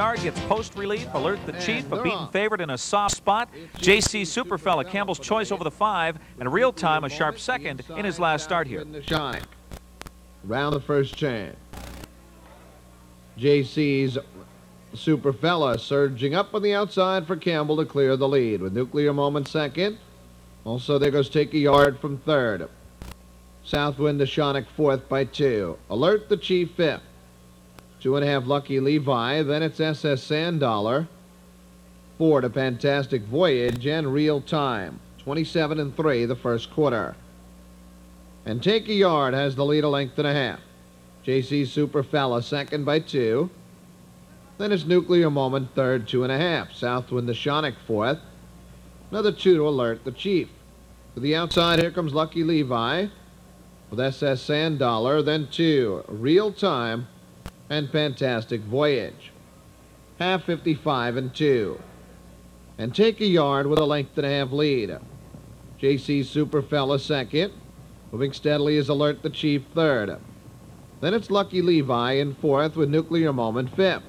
gets post relief. Alert the Chief, a beaten favorite in a soft spot. JC Super Fella, Campbell's choice over the five, and real time a sharp second in his last start here. Round the first turn. JC's Super Fella surging up on the outside for Campbell to clear the lead with Nuclear Moment second. Also, there goes Take a Yard from third. Southwind to Shonick fourth by two. Alert the Chief fifth. Two and a half Lucky Levi. Then it's SS Sandollar. Four to Fantastic Voyage and Real Time. 27 and 3 the first quarter. And Take a Yard has the lead a length and a half. JC Super Fella second by two. Then it's Nuclear Moment third, two and a half. Southwind the Shonick fourth. Another two to alert the Chief. To the outside, here comes Lucky Levi with SS Sandollar. Then two, Real Time and Fantastic Voyage. Half 55 and two. And Take a Yard with a length and a half lead. JC Super Fella second. Moving steadily is Alert the Chief third. Then it's Lucky Levi in fourth with Nuclear Moment fifth.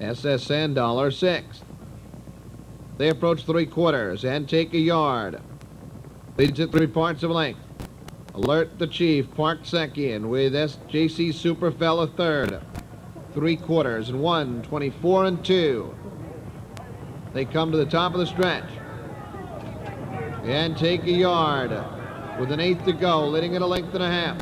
SS Sandollar sixth. They approach three quarters and take a yard. Leads at three parts of length. Alert the Chief, parked second with SJC Super Fella third. Three quarters and one, 24 and two. They come to the top of the stretch. And take a yard with an eighth to go, leading at a length and a half.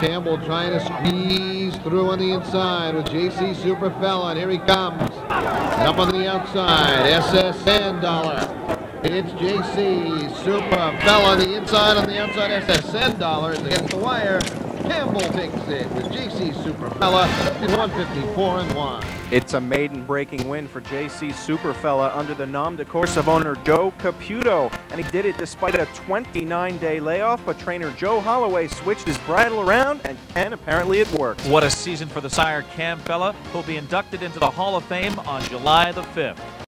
Campbell trying to squeeze through on the inside with JC Super Fella, and here he comes. And up on the outside, SS Sandollar. It's JC Super Fella, the inside on the outside, SS Sandollar is against the wire. Campbell takes it with JC Super Fella in 154 and 1. It's a maiden breaking win for JC Super Fella under the nom de course of owner Joe Caputo. And he did it despite a 29 day layoff, but trainer Joe Holloway switched his bridle around, and, and apparently it worked. What a season for the sire Cam Fella, who'll be inducted into the Hall of Fame on July the 5th.